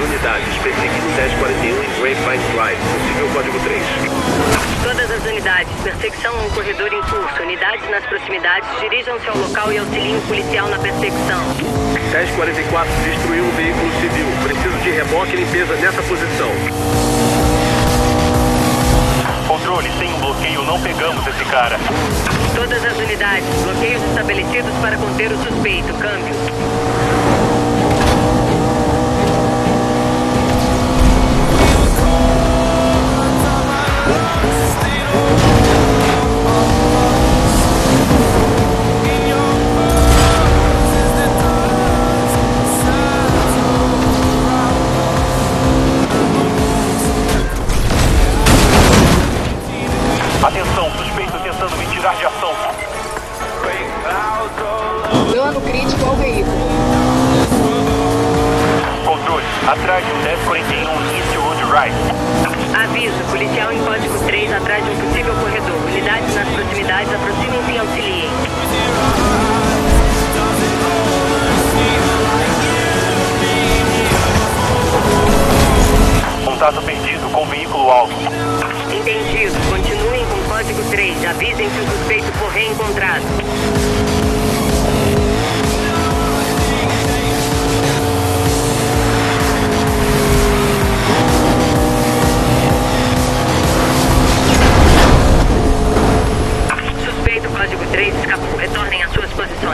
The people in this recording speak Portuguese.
unidades, perseguindo 1041 em Grapevine Drive, possível código 3. Todas as unidades, perseguição a um corredor em curso. Unidades nas proximidades, dirijam-se ao local e auxiliem o policial na perseguição. 1044 destruiu um veículo civil. Preciso de reboque e limpeza nessa posição. Controle, sem um bloqueio não pegamos esse cara. Todas as unidades, bloqueios estabelecidos para conter o suspeito. Câmbio. Atenção, suspeito tentando me tirar de ação. Dano crítico ao veículo. Controle, atrás de um 1041 Eastwood Right. Aviso, policial em código 3 atrás de um possível corredor. Unidades nas proximidades, aproximem-se e auxiliem. Contato perdido com veículo alvo. 3. Avisem se o suspeito for reencontrado. Suspeito código 3 escapou. Retornem às suas posições.